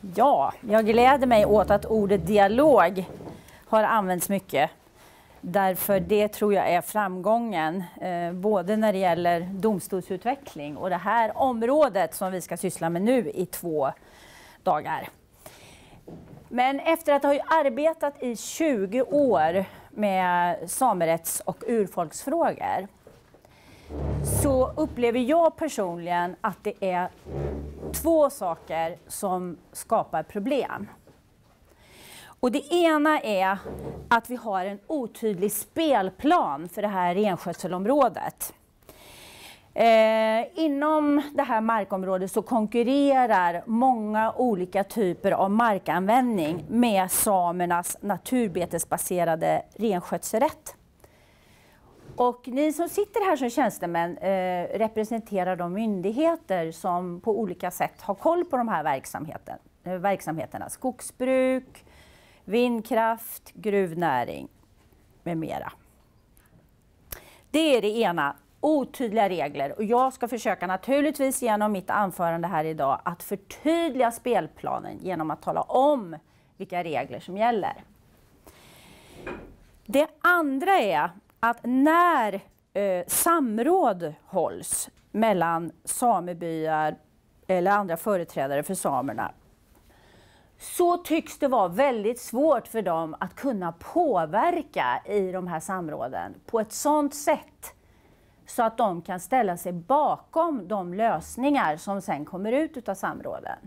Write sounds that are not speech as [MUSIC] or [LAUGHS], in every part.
Ja, jag gläder mig åt att ordet dialog har använts mycket. Därför det tror jag är framgången, eh, både när det gäller domstolsutveckling och det här området som vi ska syssla med nu i två dagar. Men efter att ha arbetat i 20 år med samerätts och urfolksfrågor så upplever jag personligen att det är två saker som skapar problem. Och det ena är att vi har en otydlig spelplan för det här renskötselområdet. Eh, inom det här markområdet så konkurrerar många olika typer av markanvändning med samernas naturbetesbaserade renskötselrätt. Och ni som sitter här som tjänstemän eh, representerar de myndigheter som på olika sätt har koll på de här verksamheten, eh, verksamheterna. Skogsbruk, vindkraft, gruvnäring med mera. Det är det ena, otydliga regler. Och jag ska försöka naturligtvis genom mitt anförande här idag att förtydliga spelplanen genom att tala om vilka regler som gäller. Det andra är att när eh, samråd hålls mellan samebyar eller andra företrädare för samerna så tycks det vara väldigt svårt för dem att kunna påverka i de här samråden på ett sådant sätt så att de kan ställa sig bakom de lösningar som sen kommer ut av samråden.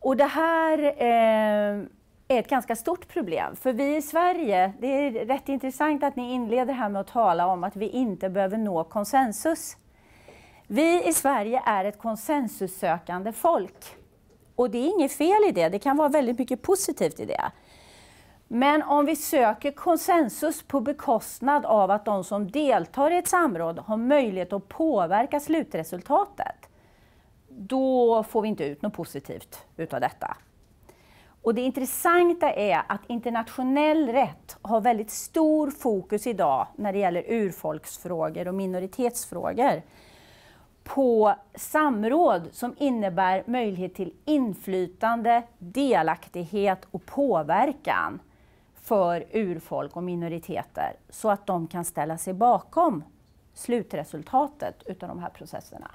Och det här eh, är ett ganska stort problem. För vi i Sverige, det är rätt intressant att ni inleder här med att tala om att vi inte behöver nå konsensus. Vi i Sverige är ett konsensussökande folk. Och det är inget fel i det, det kan vara väldigt mycket positivt i det. Men om vi söker konsensus på bekostnad av att de som deltar i ett samråd har möjlighet att påverka slutresultatet, då får vi inte ut något positivt utav detta. Och det intressanta är att internationell rätt har väldigt stor fokus idag när det gäller urfolksfrågor och minoritetsfrågor på samråd som innebär möjlighet till inflytande, delaktighet och påverkan för urfolk och minoriteter så att de kan ställa sig bakom slutresultatet utav de här processerna.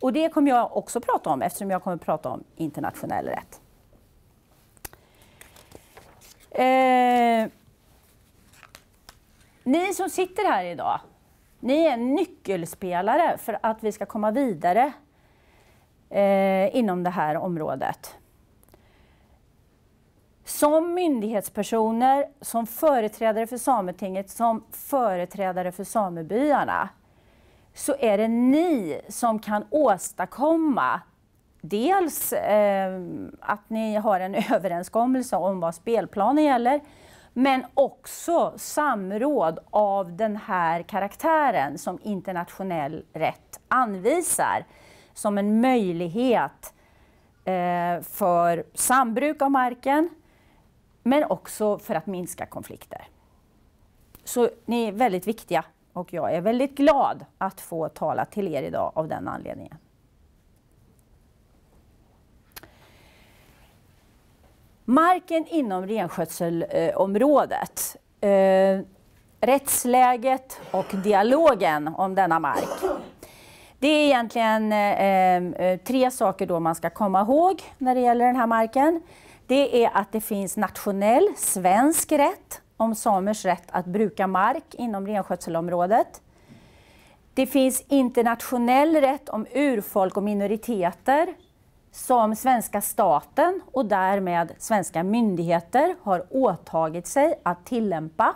Och det kommer jag också prata om eftersom jag kommer prata om internationell rätt. Eh, ni som sitter här idag, ni är nyckelspelare för att vi ska komma vidare eh, inom det här området. Som myndighetspersoner, som företrädare för Sametinget, som företrädare för samebyarna så är det ni som kan åstadkomma dels eh, att ni har en [LAUGHS] överenskommelse om vad spelplanen gäller, men också samråd av den här karaktären som internationell rätt anvisar som en möjlighet eh, för sambruk av marken, men också för att minska konflikter. Så ni är väldigt viktiga och jag är väldigt glad att få tala till er idag av den anledningen. Marken inom renskötselområdet, eh, rättsläget och dialogen om denna mark. Det är egentligen eh, eh, tre saker då man ska komma ihåg när det gäller den här marken. Det är att det finns nationell svensk rätt om samers rätt att bruka mark inom renskötselområdet. Det finns internationell rätt om urfolk och minoriteter som svenska staten och därmed svenska myndigheter har åtagit sig att tillämpa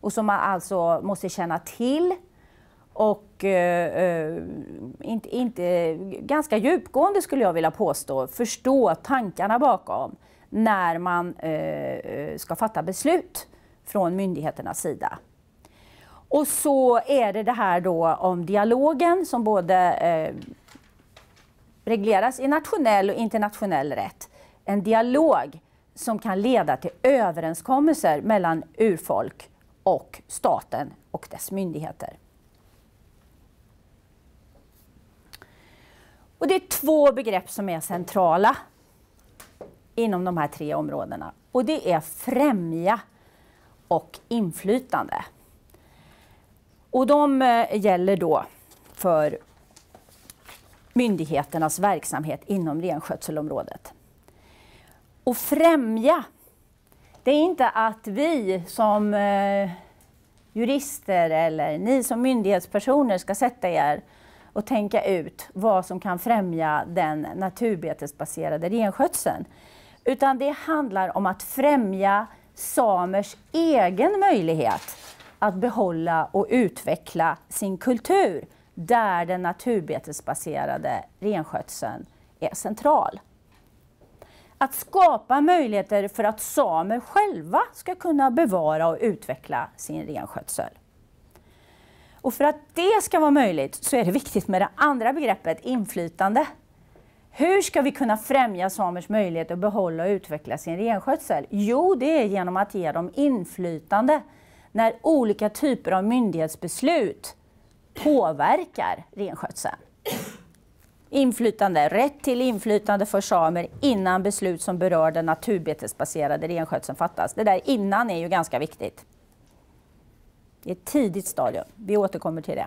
och som man alltså måste känna till och eh, eh inte, inte, ganska djupgående skulle jag vilja påstå, förstå tankarna bakom när man eh, eh, ska fatta beslut från myndigheternas sida. Och så är det det här då om dialogen som både eh, regleras i nationell och internationell rätt. En dialog som kan leda till överenskommelser mellan urfolk och staten och dess myndigheter. Och det är två begrepp som är centrala inom de här tre områdena. Och det är främja och inflytande. Och de eh, gäller då för myndigheternas verksamhet inom renskötselområdet. Och främja, det är inte att vi som eh, jurister eller ni som myndighetspersoner ska sätta er och tänka ut vad som kan främja den naturbetesbaserade renskötseln. Utan det handlar om att främja samers egen möjlighet att behålla och utveckla sin kultur där den naturbetesbaserade renskötseln är central. Att skapa möjligheter för att samer själva ska kunna bevara och utveckla sin renskötsel. Och för att det ska vara möjligt så är det viktigt med det andra begreppet, inflytande. Hur ska vi kunna främja samers möjlighet att behålla och utveckla sin renskötsel? Jo, det är genom att ge dem inflytande när olika typer av myndighetsbeslut påverkar renskötseln. Inflytande, rätt till inflytande för samer innan beslut som berör den naturbetesbaserade renskötseln fattas. Det där innan är ju ganska viktigt. Det är ett tidigt stadium. Vi återkommer till det.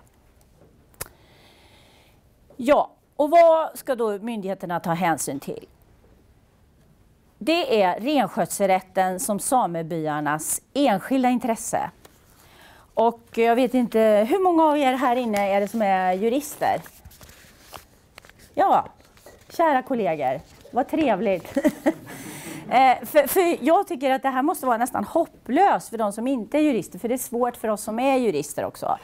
Ja, och vad ska då myndigheterna ta hänsyn till? Det är renskötselrätten som samebyarnas enskilda intresse. Och jag vet inte, hur många av er här inne är det som är jurister? Ja, kära kollegor, vad trevligt. [LAUGHS] Eh, för, för, jag tycker att det här måste vara nästan hopplöst för de som inte är jurister, för det är svårt för oss som är jurister också.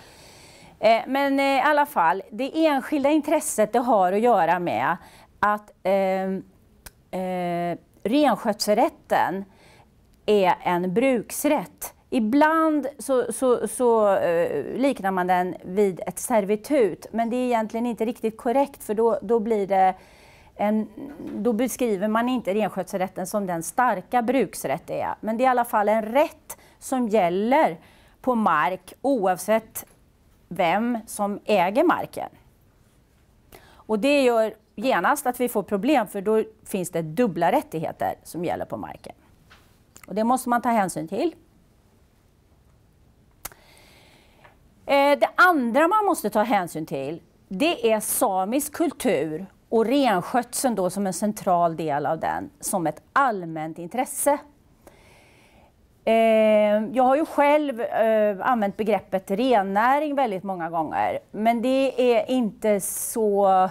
Eh, men eh, i alla fall, det enskilda intresset det har att göra med att eh, eh, renskötselrätten är en bruksrätt. Ibland så, så, så eh, liknar man den vid ett servitut, men det är egentligen inte riktigt korrekt för då, då blir det en, då beskriver man inte renskötselrätten som den starka bruksrätt det är. Men det är i alla fall en rätt som gäller på mark oavsett vem som äger marken. Och det gör genast att vi får problem för då finns det dubbla rättigheter som gäller på marken. Och det måste man ta hänsyn till. Eh, Eh, det andra man måste ta hänsyn till det är samisk kultur och renskötseln då som en central del av den som ett allmänt intresse. Eh, jag har ju själv eh, använt begreppet rennäring väldigt många gånger, men det är inte så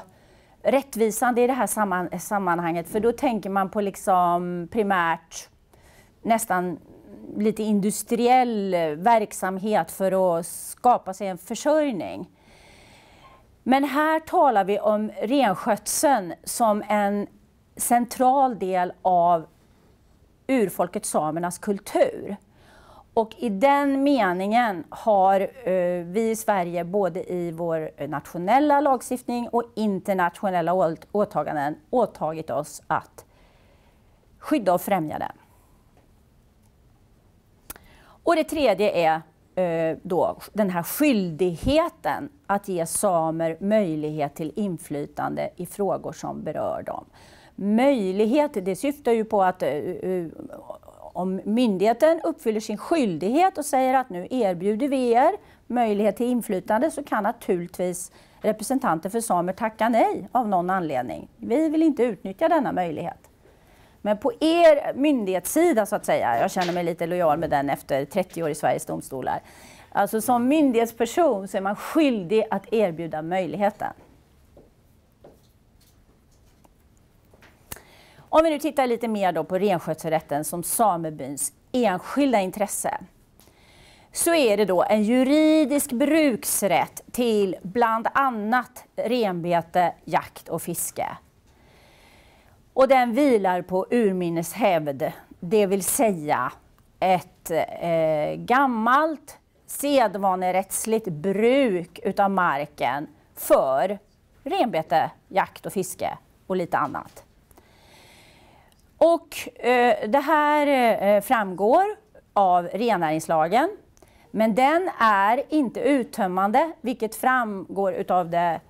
rättvisande i det här sammanhanget, för då tänker man på liksom primärt nästan lite industriell eh, verksamhet för att skapa sig en försörjning. Men här talar vi om renskötseln som en central del av urfolket samernas kultur. Och i den meningen har eh, vi i Sverige både i vår nationella lagstiftning och internationella åtaganden åtagit oss att skydda och främja den. Och det tredje är eh, då den här skyldigheten att ge samer möjlighet till inflytande i frågor som berör dem. Möjlighet, det syftar ju på att eh, eh, om myndigheten uppfyller sin skyldighet och säger att nu erbjuder vi er möjlighet till inflytande så kan naturligtvis representanter för samer tacka nej av någon anledning. Vi vill inte utnyttja denna möjlighet. Men på er myndighetssida så att säga, jag känner mig lite lojal med den efter 30 år i Sveriges domstolar. Alltså som myndighetsperson så är man skyldig att erbjuda möjligheten. Om vi nu tittar lite mer då på renskötselrätten som samebyns enskilda intresse så är det då en juridisk bruksrätt till bland annat renbete, jakt och fiske. Och den vilar på urminnes hävd, det vill säga ett eh, gammalt sedvanerättsligt bruk utav marken för renbete, jakt och fiske och lite annat. Och eh, det här eh, framgår av rennäringslagen, men den är inte uttömmande, vilket framgår utav det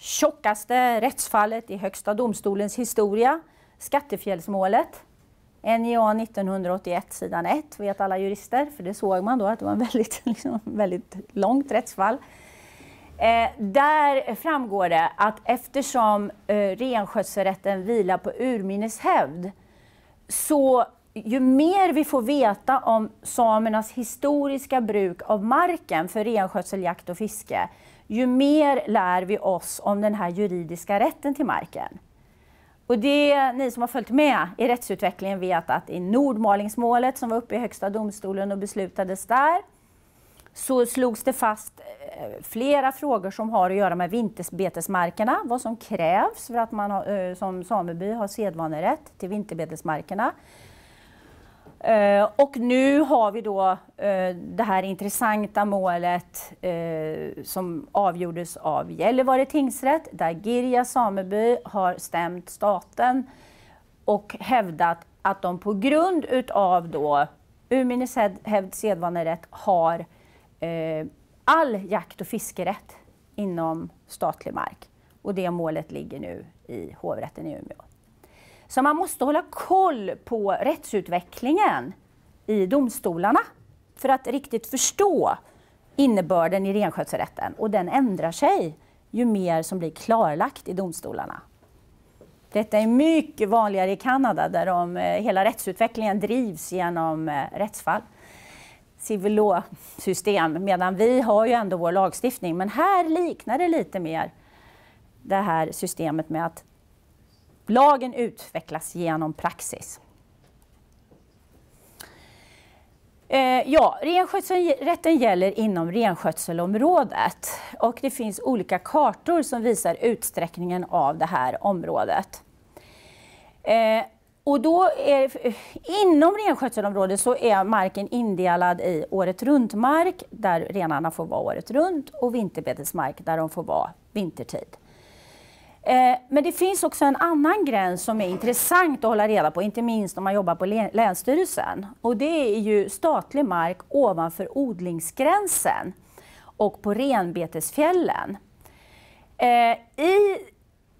tjockaste rättsfallet i Högsta domstolens historia, Skattefjällsmålet. NJA 1981, sidan 1, vet alla jurister, för det såg man då att det var ett väldigt, [LAUGHS] liksom, väldigt långt rättsfall. Eh, där framgår det att eftersom eh, renskötselrätten vilar på urminnes hävd, så ju mer vi får veta om samernas historiska bruk av marken för renskötsel, jakt och fiske, ju mer lär vi oss om den här juridiska rätten till marken. Och det, ni som har följt med i rättsutvecklingen vet att i Nordmalingsmålet som var uppe i Högsta domstolen och beslutades där, så slogs det fast eh, flera frågor som har att göra med vinterbetesmarkerna, vad som krävs för att man eh, som sameby har sedvanerätt till vinterbetesmarkerna. Eh, och nu har vi då eh, det här intressanta målet eh, som avgjordes av Gällivare tingsrätt där Girja sameby har stämt staten och hävdat att de på grund utav då urminnes hävd sedvanerätt har all jakt och fiskerätt inom statlig mark. Och det målet ligger nu i hovrätten i Umeå. Så man måste hålla koll på rättsutvecklingen i domstolarna för att riktigt förstå innebörden i renskötselrätten. Och den ändrar sig ju mer som blir klarlagt i domstolarna. Detta är mycket vanligare i Kanada där de, eh, hela rättsutvecklingen drivs genom eh, rättsfall. Civil law-system, medan vi har ju ändå vår lagstiftning. Men här liknar det lite mer det här systemet med att Lagen utvecklas genom praxis. Eh, ja, renskötselrätten gäller inom renskötselområdet och det finns olika kartor som visar utsträckningen av det här området. Eh, och då är, inom renskötselområdet så är marken indelad i året runt-mark där renarna får vara året runt och vinterbetesmark där de får vara vintertid. Eh, men det finns också en annan gräns som är intressant att hålla reda på, inte minst om man jobbar på Länsstyrelsen. Och det är ju statlig mark ovanför odlingsgränsen och på renbetesfjällen. Eh, I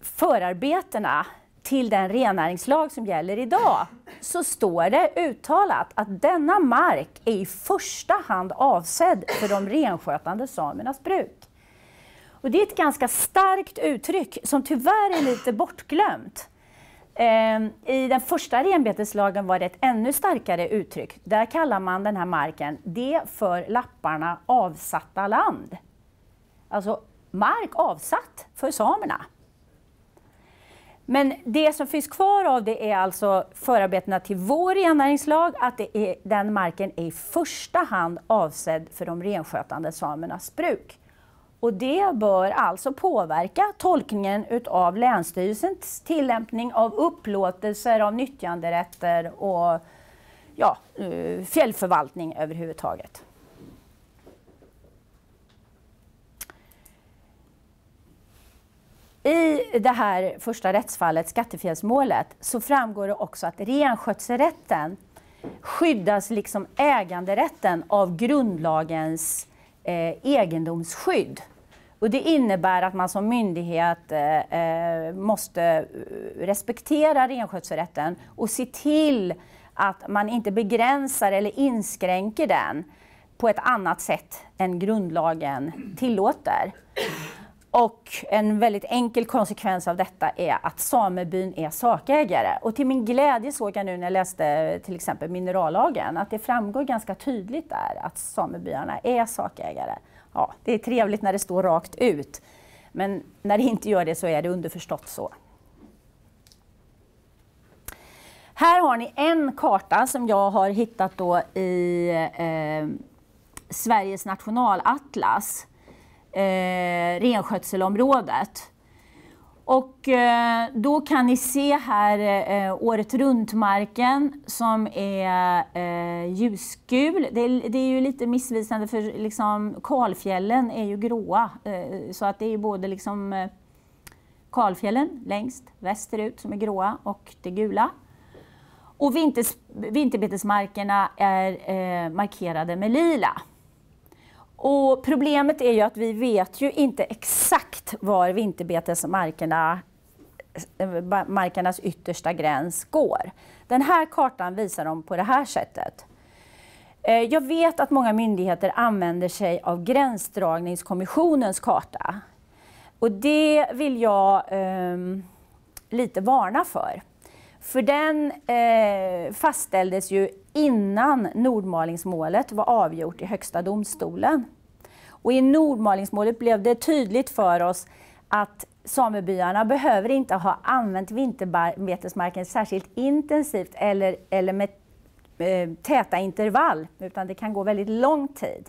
förarbetena till den rennäringslag som gäller idag så står det uttalat att denna mark är i första hand avsedd för de renskötande samernas bruk. Och det är ett ganska starkt uttryck som tyvärr är lite bortglömt. Ehm, I den första renbeteslagen var det ett ännu starkare uttryck. Där kallar man den här marken det för lapparna avsatta land. Alltså mark avsatt för samerna. Men det som finns kvar av det är alltså förarbetena till vår rennäringslag, att det är, den marken är i första hand avsedd för de renskötande samernas bruk. Och det bör alltså påverka tolkningen utav Länsstyrelsens tillämpning av upplåtelser av nyttjanderätter och ja, eh, fjällförvaltning överhuvudtaget. I det här första rättsfallet, skattefjällsmålet, så framgår det också att renskötselrätten skyddas liksom äganderätten av grundlagens eh, egendomsskydd. Och det innebär att man som myndighet eh, eh måste eh, respektera renskötselrätten och se till att man inte begränsar eller inskränker den på ett annat sätt än grundlagen tillåter. Och en väldigt enkel konsekvens av detta är att samebyn är sakägare. Och till min glädje såg jag nu när jag läste till exempel minerallagen att det framgår ganska tydligt där att samebyarna är sakägare. Ja, det är trevligt när det står rakt ut, men när det inte gör det så är det underförstått så. Här har ni en karta som jag har hittat då i eh, Sveriges nationalatlas eh, renskötselområdet. Och eh, då kan ni se här eh, året runt-marken som är eh, ljusgul. Det är, det är, ju lite missvisande för liksom, kalfjällen är ju gråa. Eh, så att det är både liksom, eh, kalfjällen längst västerut som är gråa och det gula. Och vinters, vinterbetesmarkerna är eh, markerade med lila. Och problemet är ju att vi vet ju inte exakt var vinterbetesmarkerna eh, markernas yttersta gräns går. Den här kartan visar dem på det här sättet. Eh, jag vet att många myndigheter använder sig av Gränsdragningskommissionens karta. Och det vill jag eh, lite varna för. För den eh, fastställdes ju innan Nordmalingsmålet var avgjort i Högsta domstolen. Och i Nordmalingsmålet blev det tydligt för oss att samebyarna behöver inte ha använt vinterbetesmarken särskilt intensivt eller, eller med eh, täta intervall, utan det kan gå väldigt lång tid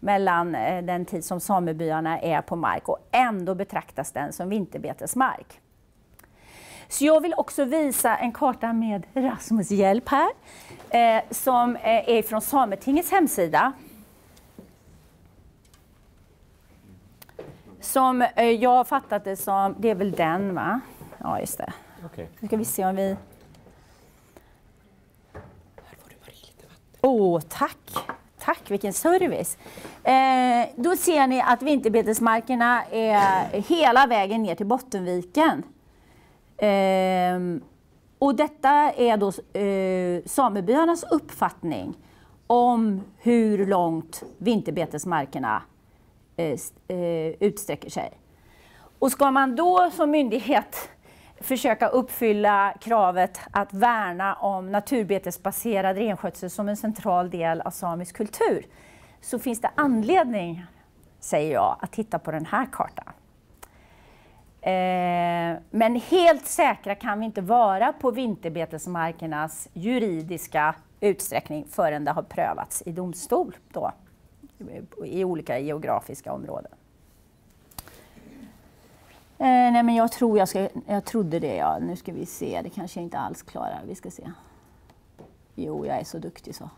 mellan eh, den tid som samebyarna är på mark och ändå betraktas den som vinterbetesmark. Så jag vill också visa en karta med Rasmus hjälp här, eh, som eh, är från Sametingets hemsida. Som eh, jag har fattat det som, det är väl den va? Ja, just det. Okay. Nu ska vi se om vi... Åh, oh, tack! Tack, vilken service! Eh, då ser ni att vinterbetesmarkerna är hela vägen ner till Bottenviken. Ehm, och detta är då eh, samebyarnas uppfattning om hur långt vinterbetesmarkerna eh, eh, utsträcker sig. Och ska man då som myndighet försöka uppfylla kravet att värna om naturbetesbaserad renskötsel som en central del av samisk kultur så finns det anledning, säger jag, att titta på den här kartan. Eh, men helt säkra kan vi inte vara på vinterbetesmarkernas juridiska utsträckning förrän det har prövats i domstol då, i olika geografiska områden. Eh, nej men jag tror jag ska, jag trodde det ja. Nu ska vi se, det kanske jag inte alls klarar. Vi ska se. Jo, jag är så duktig så.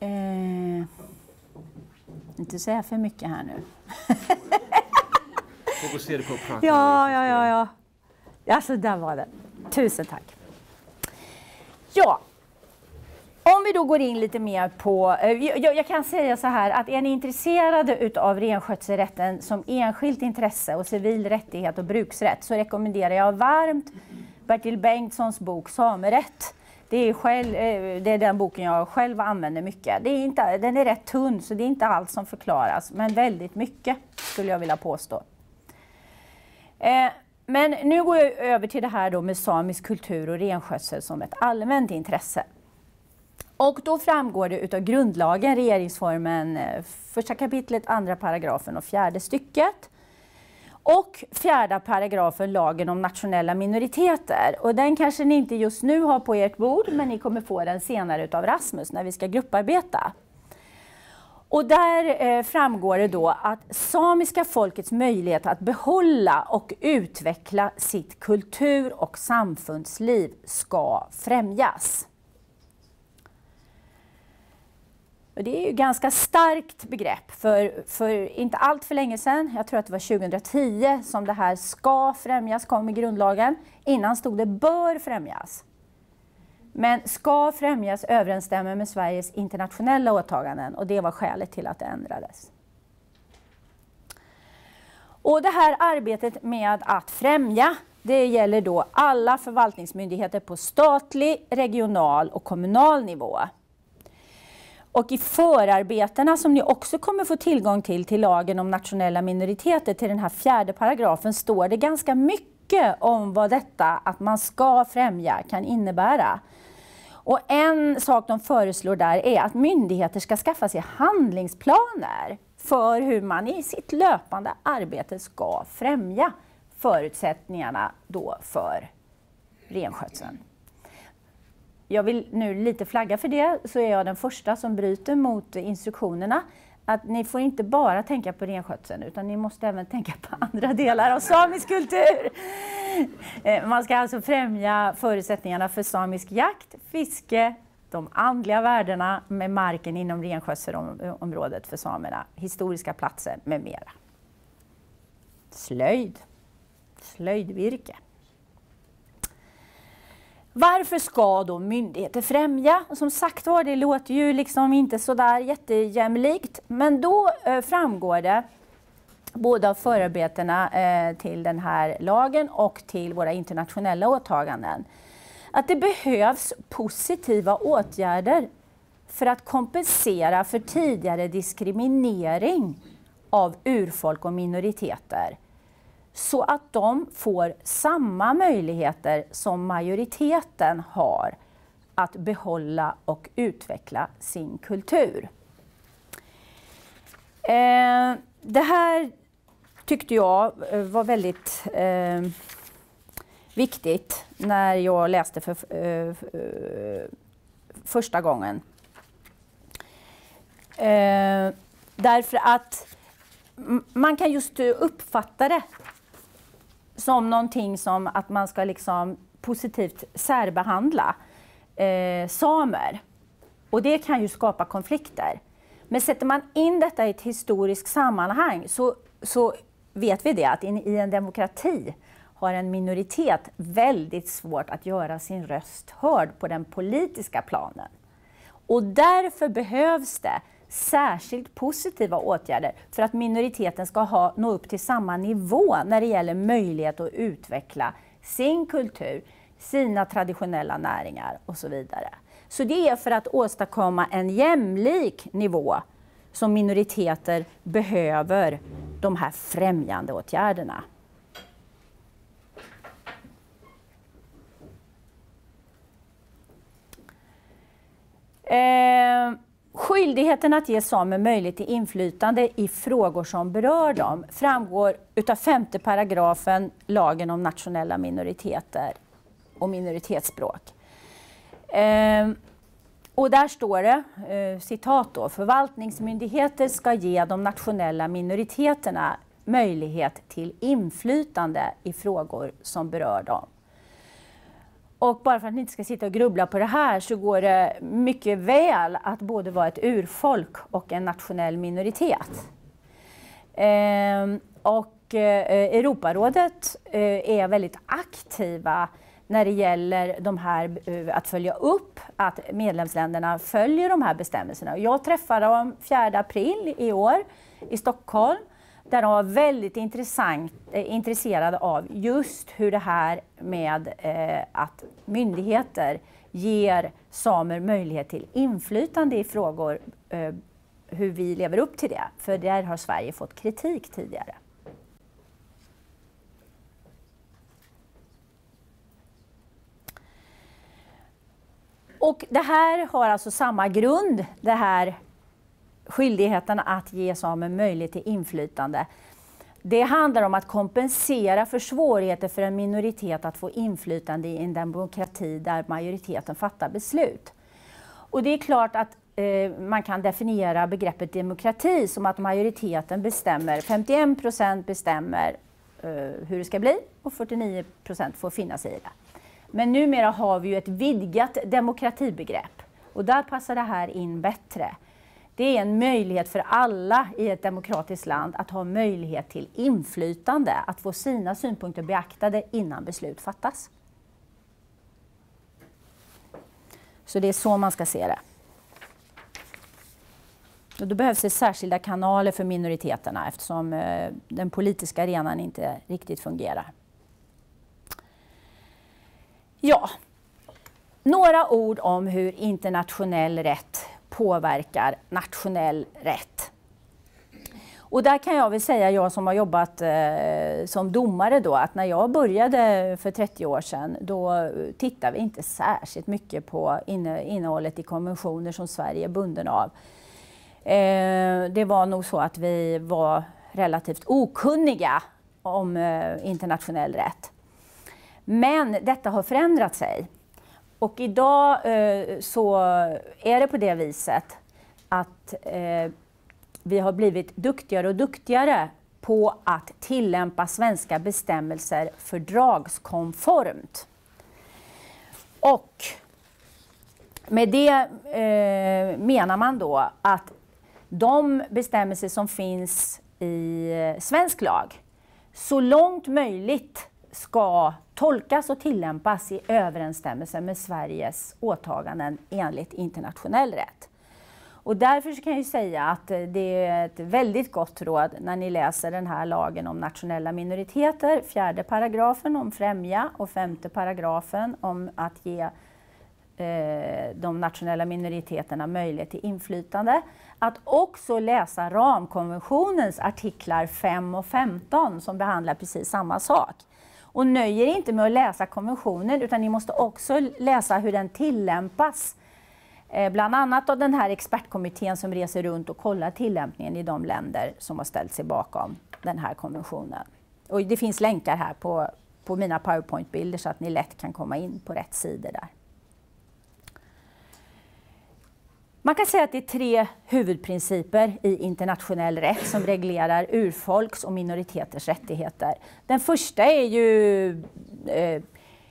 Eh, inte säga för mycket här nu. [LAUGHS] Fokusera på att prata. Ja, ja, ja, ja. Alltså, där var det. Tusen tack. Ja, om vi då går in lite mer på... Eh, jag, jag, kan säga så här att är ni intresserade av renskötselrätten som enskilt intresse och civil rättighet och bruksrätt så rekommenderar jag varmt Bertil Bengtssons bok Samerätt. Det är, själv, eh, det är den boken jag själv använder mycket. Det är inte, den är rätt tunn så det är inte allt som förklaras, men väldigt mycket skulle jag vilja påstå. Eh, men nu går jag över till det här då med samisk kultur och renskötsel som ett allmänt intresse. Och då framgår det utav grundlagen, regeringsformen, eh, första kapitlet, andra paragrafen och fjärde stycket. Och fjärde paragrafen, lagen om nationella minoriteter. Och den kanske ni inte just nu har på ert bord, men ni kommer få den senare utav Rasmus när vi ska grupparbeta. Och där eh, framgår det då att samiska folkets möjlighet att behålla och utveckla sitt kultur och samfundsliv ska främjas. Det är ju ett ganska starkt begrepp, för, för inte allt för länge sedan, jag tror att det var 2010, som det här ska främjas kom i grundlagen. Innan stod det bör främjas. Men ska främjas överensstämmer med Sveriges internationella åtaganden och det var skälet till att det ändrades. Och det här arbetet med att främja, det gäller då alla förvaltningsmyndigheter på statlig, regional och kommunal nivå. Och i förarbetena som ni också kommer få tillgång till, till lagen om nationella minoriteter, till den här fjärde paragrafen, står det ganska mycket om vad detta att man ska främja kan innebära. Och en sak de föreslår där är att myndigheter ska skaffa sig handlingsplaner för hur man i sitt löpande arbete ska främja förutsättningarna då för renskötseln jag vill nu lite flagga för det, så är jag den första som bryter mot instruktionerna. Att ni får inte bara tänka på renskötseln, utan ni måste även tänka på [LAUGHS] andra delar av samisk kultur. Eh, man ska alltså främja förutsättningarna för samisk jakt, fiske, de andliga värdena med marken inom renskötselområdet för samerna, historiska platser med mera. Slöjd, slöjdvirke. Varför ska då myndigheter främja? Som sagt var, det låter ju liksom inte sådär jättejämlikt. Men då eh, framgår det både av förarbetena eh, till den här lagen och till våra internationella åtaganden. Att det behövs positiva åtgärder för att kompensera för tidigare diskriminering av urfolk och minoriteter så att de får samma möjligheter som majoriteten har att behålla och utveckla sin kultur. Eh, det här tyckte jag eh, var väldigt eh, viktigt när jag läste för eh, eh första gången. Eh, därför att man kan just eh, uppfatta det som någonting som att man ska liksom positivt särbehandla eh, samer. Och det kan ju skapa konflikter. Men sätter man in detta i ett historiskt sammanhang så, så vet vi det att in, i en demokrati har en minoritet väldigt svårt att göra sin röst hörd på den politiska planen. Och därför behövs det särskilt positiva åtgärder för att minoriteten ska ha, nå upp till samma nivå när det gäller möjlighet att utveckla sin kultur, sina traditionella näringar och så vidare. Så det är för att åstadkomma en jämlik nivå som minoriteter behöver de här främjande åtgärderna. Eh, skyldigheten att ge samer möjlighet till inflytande i frågor som berör dem framgår utav femte paragrafen lagen om nationella minoriteter och minoritetsspråk. Ehm, och där står det, eh, citat då, förvaltningsmyndigheter ska ge de nationella minoriteterna möjlighet till inflytande i frågor som berör dem. Och bara för att ni inte ska sitta och grubbla på det här så går det mycket väl att både vara ett urfolk och en nationell minoritet. Eh, och eh, Europarådet eh, är väldigt aktiva när det gäller de här, eh, att följa upp att medlemsländerna följer de här bestämmelserna. Jag träffade dem 4 april i år i Stockholm där de var väldigt intressant, eh, intresserade av just hur det här med eh, att myndigheter ger samer möjlighet till inflytande i frågor, eh, hur vi lever upp till det. För där har Sverige fått kritik tidigare. Och det här har alltså samma grund, det här skyldigheten att ge samer möjlighet till inflytande. Det handlar om att kompensera för svårigheter för en minoritet att få inflytande i en demokrati där majoriteten fattar beslut. Och det är klart att eh, man kan definiera begreppet demokrati som att majoriteten bestämmer, 51 procent bestämmer eh, hur det ska bli och 49 procent får finna sig i det. Men numera har vi ju ett vidgat demokratibegrepp och där passar det här in bättre. Det är en möjlighet för alla i ett demokratiskt land att ha möjlighet till inflytande, att få sina synpunkter beaktade innan beslut fattas. Så det är så man ska se det. Och då behövs det särskilda kanaler för minoriteterna eftersom eh, den politiska arenan inte riktigt fungerar. Ja, några ord om hur internationell rätt påverkar nationell rätt. Och där kan jag väl säga, jag som har jobbat eh, som domare då, att när jag började för 30 år sedan, då tittade vi inte särskilt mycket på inne, innehållet i konventioner som Sverige är bunden av. Eh, det var nog så att vi var relativt okunniga om eh, internationell rätt. Men detta har förändrat sig. Och idag eh, så är det på det viset att eh, vi har blivit duktigare och duktigare på att tillämpa svenska bestämmelser fördragskonformt. Och med det eh, menar man då att de bestämmelser som finns i eh, svensk lag så långt möjligt ska tolkas och tillämpas i överensstämmelse med Sveriges åtaganden enligt internationell rätt. Och därför kan jag säga att eh, det är ett väldigt gott råd när ni läser den här lagen om nationella minoriteter, fjärde paragrafen om främja och femte paragrafen om att ge eh, de nationella minoriteterna möjlighet till inflytande. Att också läsa ramkonventionens artiklar 5 och 15 som behandlar precis samma sak. Och nöjer inte med att läsa konventionen utan ni måste också läsa hur den tillämpas eh, bland annat av den här expertkommittén som reser runt och kollar tillämpningen i de länder som har ställt sig bakom den här konventionen. Och det finns länkar här på, på mina powerpoint-bilder så att ni lätt kan komma in på rätt sidor där. Man kan säga att det är tre huvudprinciper i internationell rätt som reglerar urfolks och minoriteters rättigheter. Den första är ju, eh,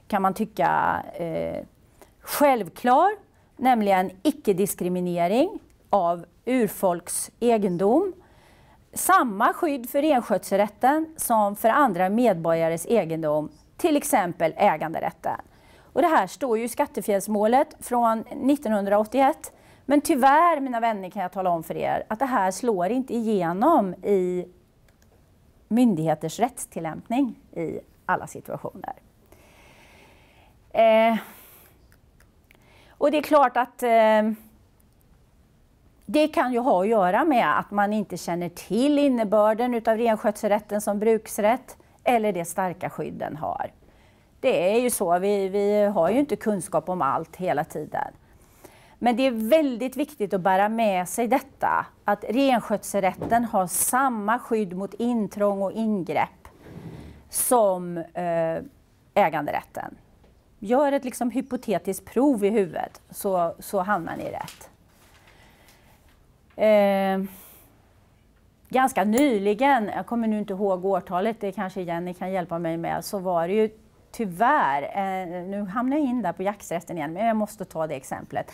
kan man tycka, eh, självklar nämligen icke-diskriminering av urfolks egendom, samma skydd för renskötselrätten som för andra medborgares egendom, till exempel äganderätten. Och det här står ju i skattefjällsmålet från 1981. Men tyvärr, mina vänner, kan jag tala om för er att det här slår inte igenom i myndigheters rättstillämpning i alla situationer. Eh, och det är klart att eh, det kan ju ha att göra med att man inte känner till innebörden utav renskötselrätten som bruksrätt eller det starka skydd den har. Det är ju så, vi, vi har ju inte kunskap om allt hela tiden. Men det är väldigt viktigt att bära med sig detta, att renskötselrätten har samma skydd mot intrång och ingrepp som eh, äganderätten. Gör ett liksom hypotetiskt prov i huvudet så, så hamnar ni rätt. Eh, ganska nyligen, jag kommer nu inte ihåg årtalet, det kanske Jenny kan hjälpa mig med, så var det ju tyvärr, eh, nu hamnar jag in där på jakträtten igen, men jag måste ta det exemplet.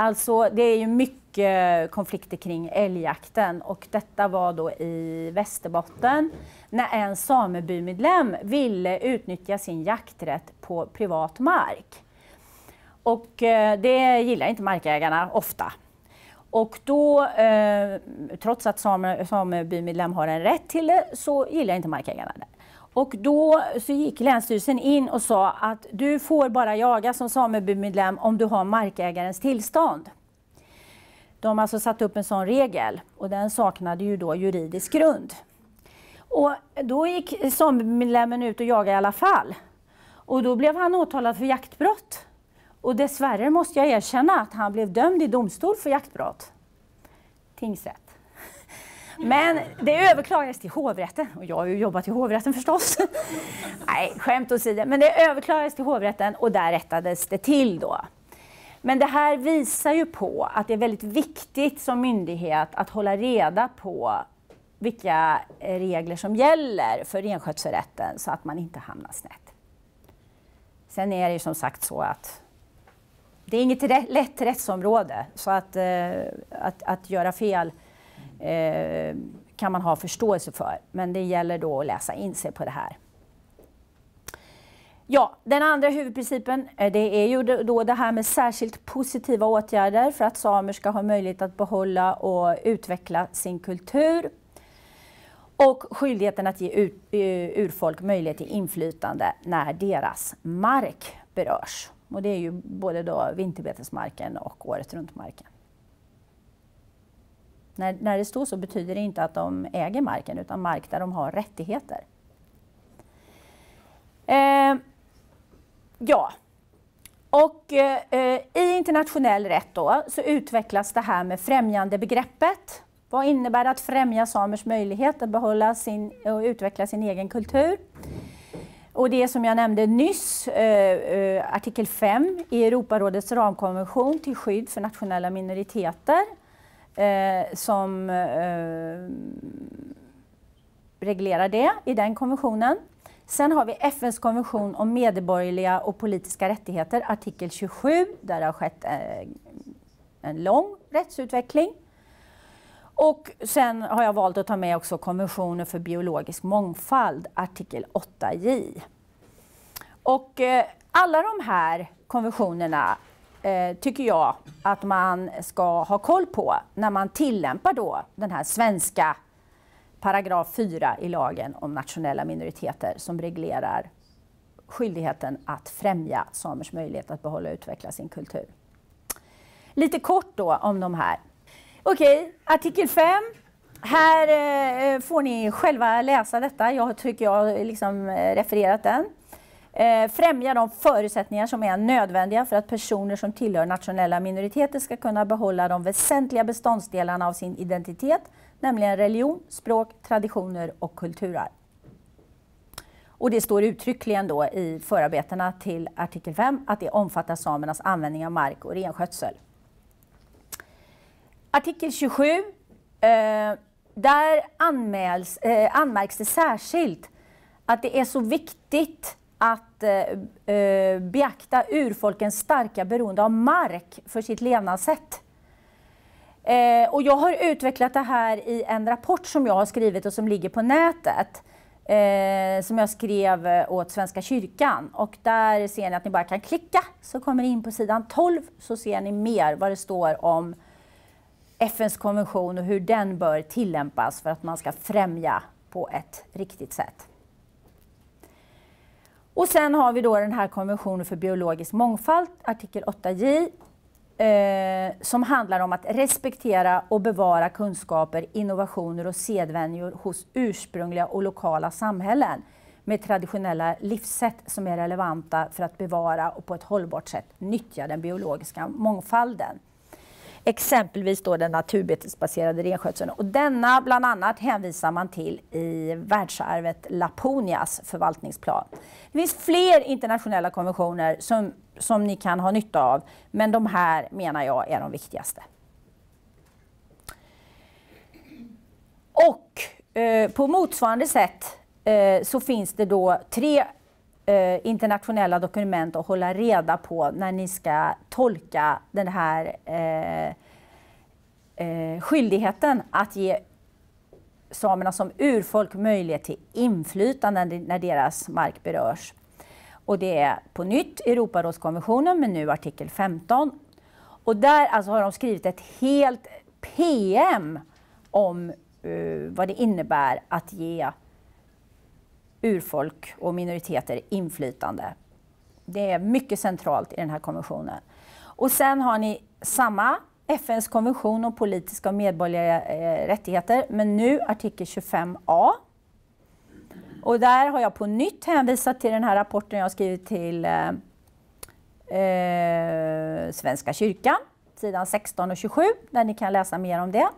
Alltså det är ju mycket konflikter kring älgjakten och detta var då i Västerbotten när en samebymedlem ville utnyttja sin jakträtt på privat mark. Och eh, det gillar inte markägarna ofta. Och då, eh, trots att samebymedlem har en rätt till det, så gillar inte markägarna det. Och då så gick Länsstyrelsen in och sa att du får bara jaga som samebymedlem om du har markägarens tillstånd. De har alltså satt upp en sån regel och den saknade ju då juridisk grund. Och då gick samebymedlemmen ut och jagade i alla fall. Och då blev han åtalad för jaktbrott. Och dessvärre måste jag erkänna att han blev dömd i domstol för jaktbrott. Tingsrätt. Men det överklagades till hovrätten och jag har ju jobbat i hovrätten förstås. Nej, skämt åsido. Men det överklagades till hovrätten och där rättades det till då. Men det här visar ju på att det är väldigt viktigt som myndighet att hålla reda på vilka eh, regler som gäller för renskötselrätten så att man inte hamnar snett. Sen är det ju som sagt så att det är inget lätt rättsområde så att, eh, att, att göra fel eh, kan man ha förståelse för. Men det gäller då att läsa in sig på det här. Ja, den andra huvudprincipen eh, det är ju då det här med särskilt positiva åtgärder för att samer ska ha möjlighet att behålla och utveckla sin kultur. Och skyldigheten att ge eh, urfolk möjlighet till inflytande när deras mark berörs. Och det är ju både då vinterbetesmarken och året runt-marken. När, när det står så betyder det inte att de äger marken utan mark där de har rättigheter. Eh, ja, och eh, i internationell rätt då så utvecklas det här med främjandebegreppet. Vad innebär det att främja samers möjlighet att behålla sin, och utveckla sin egen kultur? Och det som jag nämnde nyss, eh, eh artikel 5 i Europarådets ramkonvention till skydd för nationella minoriteter eh, som eh, reglerar det i den konventionen. Sen har vi FNs konvention om medborgerliga och politiska rättigheter, artikel 27, där det har skett eh, en lång rättsutveckling. Och sen har jag valt att ta med också konventionen för biologisk mångfald, artikel 8j. Och eh, alla de här konventionerna eh, tycker jag att man ska ha koll på när man tillämpar då den här svenska paragraf 4 i lagen om nationella minoriteter som reglerar skyldigheten att främja samers möjlighet att behålla och utveckla sin kultur. Lite kort då om de här. Okej, okay, artikel 5. Här eh, får ni själva läsa detta. Jag tycker jag har liksom eh, refererat den. Eh, främja de förutsättningar som är nödvändiga för att personer som tillhör nationella minoriteter ska kunna behålla de väsentliga beståndsdelarna av sin identitet, nämligen religion, språk, traditioner och kulturarv. Och det står uttryckligen då i förarbetena till artikel 5 att det omfattar samernas användning av mark och renskötsel. Artikel 27, eh, där anmäls, eh, anmärks det särskilt att det är så viktigt att eh, eh, beakta urfolkens starka beroende av mark för sitt levnadssätt. Eh, och jag har utvecklat det här i en rapport som jag har skrivit och som ligger på nätet. Eh, som jag skrev eh, åt Svenska kyrkan. Och där ser ni att ni bara kan klicka så kommer ni in på sidan 12 så ser ni mer vad det står om FNs konvention och hur den bör tillämpas för att man ska främja på ett riktigt sätt. Och sen har vi då den här konventionen för biologisk mångfald, artikel 8j, eh, som handlar om att respektera och bevara kunskaper, innovationer och sedvänjor hos ursprungliga och lokala samhällen med traditionella livssätt som är relevanta för att bevara och på ett hållbart sätt nyttja den biologiska mångfalden exempelvis då den naturbetesbaserade renskötseln. Och denna bland annat hänvisar man till i världsarvet Laponias förvaltningsplan. Det finns fler internationella konventioner som, som ni kan ha nytta av, men de här menar jag är de viktigaste. Och eh, på motsvarande sätt eh, så finns det då tre eh, internationella dokument att hålla reda på när ni ska tolka den här eh, eh, skyldigheten att ge samerna som urfolk möjlighet till inflytande när deras mark berörs. Och det är på nytt Europarådskonventionen, men nu artikel 15. Och där alltså har de skrivit ett helt PM om uh, vad det innebär att ge urfolk och minoriteter inflytande. Det är mycket centralt i den här konventionen. Och sen har ni samma FNs konvention om politiska och medborgerliga eh, rättigheter, men nu artikel 25a. Och där har jag på nytt hänvisat till den här rapporten jag skrivit till eh, eh Svenska kyrkan, sidan 16 och 27, där ni kan läsa mer om det.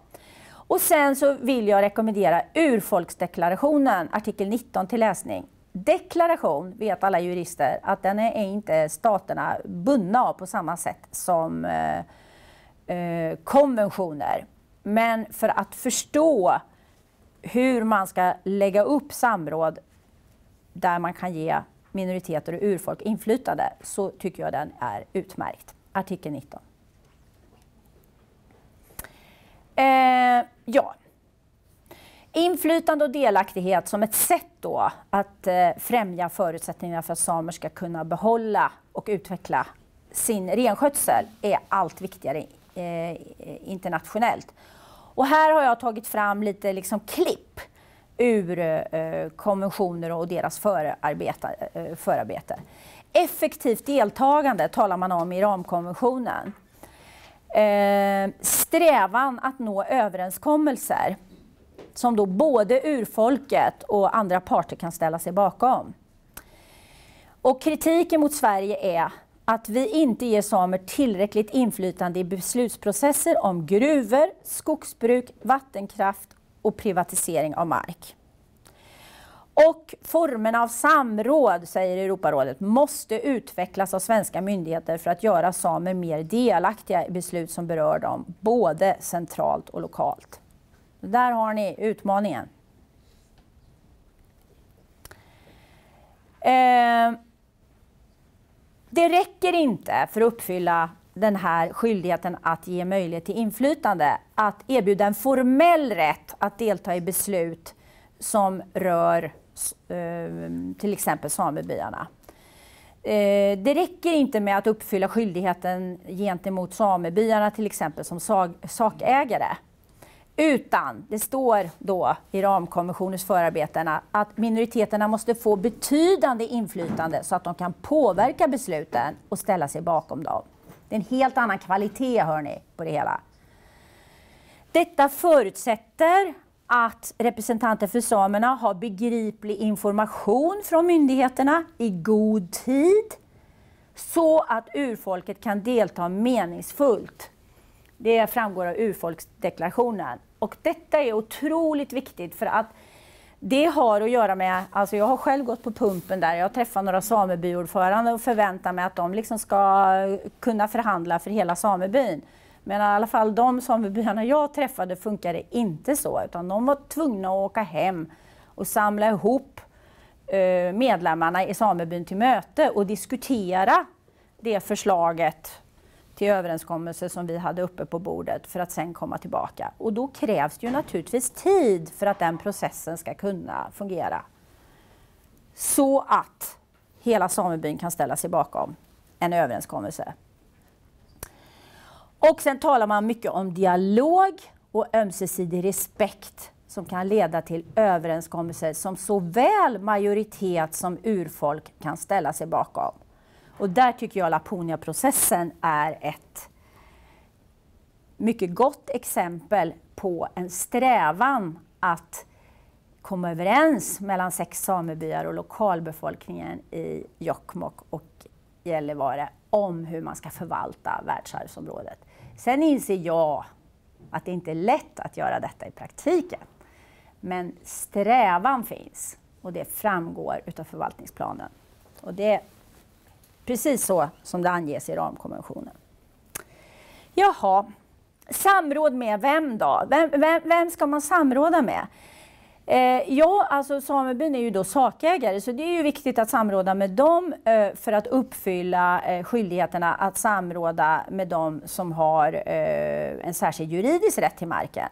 Och sen så vill jag rekommendera urfolksdeklarationen, artikel 19 till läsning. Deklaration vet alla jurister att den är inte staterna bundna av på samma sätt som eh, eh, konventioner. Men för att förstå hur man ska lägga upp samråd där man kan ge minoriteter och urfolk inflytande så tycker jag den är utmärkt. Artikel 19. Eh, ja. Inflytande och delaktighet som ett sätt då att eh, främja förutsättningarna för att samer ska kunna behålla och utveckla sin renskötsel är allt viktigare eh, internationellt. Och här har jag tagit fram lite liksom klipp ur eh, konventioner och deras förarbete, eh, förarbete. Effektivt deltagande talar man om i ramkonventionen. Eh, strävan att nå överenskommelser som då både urfolket och andra parter kan ställa sig bakom. Och kritiken mot Sverige är att vi inte ger samer tillräckligt inflytande i beslutsprocesser om gruvor, skogsbruk, vattenkraft och privatisering av mark. Och formerna av samråd, säger Europarådet, måste utvecklas av svenska myndigheter för att göra samer mer delaktiga i beslut som berör dem, både centralt och lokalt. Där har ni utmaningen. Eh, det räcker inte för att uppfylla den här skyldigheten att ge möjlighet till inflytande, att erbjuda en formell rätt att delta i beslut som rör Eh, till exempel samebyarna. Eh, det räcker inte med att uppfylla skyldigheten gentemot samebyarna till exempel som sakägare. Utan det står då i ramkonventionens förarbeten att minoriteterna måste få betydande inflytande så att de kan påverka besluten och ställa sig bakom dem. Det är en helt annan kvalitet hör ni på det hela. Detta förutsätter att representanter för samerna har begriplig information från myndigheterna i god tid så att urfolket kan delta meningsfullt. Det framgår av urfolksdeklarationen. Och detta är otroligt viktigt för att det har att göra med, alltså jag har själv gått på pumpen där, jag har träffat några samebyordförande och förväntar mig att de liksom ska kunna förhandla för hela samebyn. Men i alla fall de samebyarna jag träffade funkade inte så, utan de var tvungna att åka hem och samla ihop eh, medlemmarna i samebyn till möte och diskutera det förslaget till överenskommelse som vi hade uppe på bordet för att sen komma tillbaka. Och då krävs det ju naturligtvis tid för att den processen ska kunna fungera. Så att hela samebyn kan ställa sig bakom en överenskommelse. Och sen talar man mycket om dialog och ömsesidig respekt som kan leda till överenskommelser som såväl majoritet som urfolk kan ställa sig bakom. Och där tycker jag Laponia-processen är ett mycket gott exempel på en strävan att komma överens mellan sex samebyar och lokalbefolkningen i Jokkmokk och Gällivare om hur man ska förvalta världsarvsområdet. Sen inser jag att det inte är lätt att göra detta i praktiken. Men strävan finns och det framgår utav förvaltningsplanen. Och det är precis så som det anges i ramkonventionen. Jaha, samråd med vem då? Vem, vem, vem ska man samråda med? Eh, ja, alltså samebyn är ju då sakägare så det är ju viktigt att samråda med dem eh, för att uppfylla eh, skyldigheterna att samråda med dem som har eh, en särskild juridisk rätt till marken.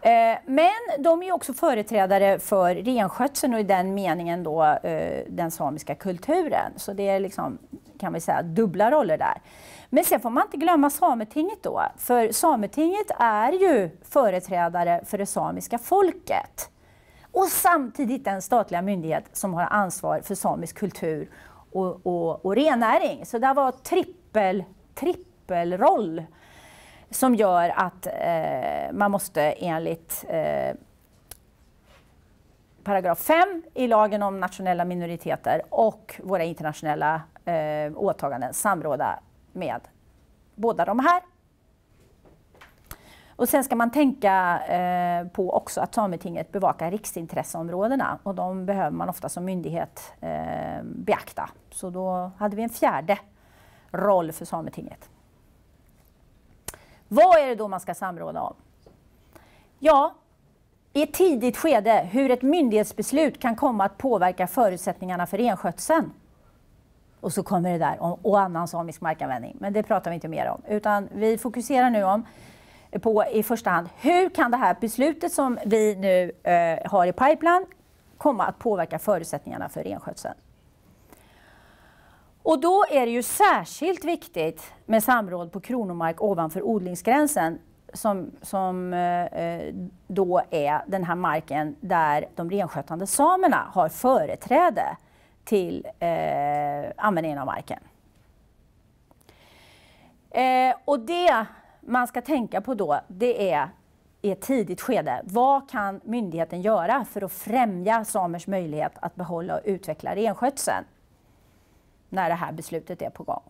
Eh, men de är också företrädare för renskötseln och i den meningen då eh, den samiska kulturen. Så det är liksom, kan vi säga, dubbla roller där. Men sen får man inte glömma Sametinget då, för Sametinget är ju företrädare för det samiska folket och samtidigt den statliga myndighet som har ansvar för samisk kultur och, och, och rennäring. Så det var trippel, trippelroll som gör att eh, man måste enligt eh, paragraf 5 i lagen om nationella minoriteter och våra internationella eh, åtaganden samråda med båda de här och sen ska man tänka eh, på också att Sametinget bevakar riksintresseområdena och de behöver man ofta som myndighet eh, beakta. Så då hade vi en fjärde roll för Sametinget. Vad är det då man ska samråda om? Ja, i ett tidigt skede hur ett myndighetsbeslut kan komma att påverka förutsättningarna för renskötseln. Och så kommer det där om, och annan samisk markanvändning, men det pratar vi inte mer om. Utan vi fokuserar nu om på i första hand hur kan det här beslutet som vi nu eh, har i pipeline komma att påverka förutsättningarna för renskötseln. Och då är det ju särskilt viktigt med samråd på kronomark ovanför odlingsgränsen som, som eh, eh då är den här marken där de renskötande samerna har företräde till eh, användningen av marken. Eh, och det man ska tänka på då, det är i ett tidigt skede, vad kan myndigheten göra för att främja samers möjlighet att behålla och utveckla renskötseln när det här beslutet är på gång?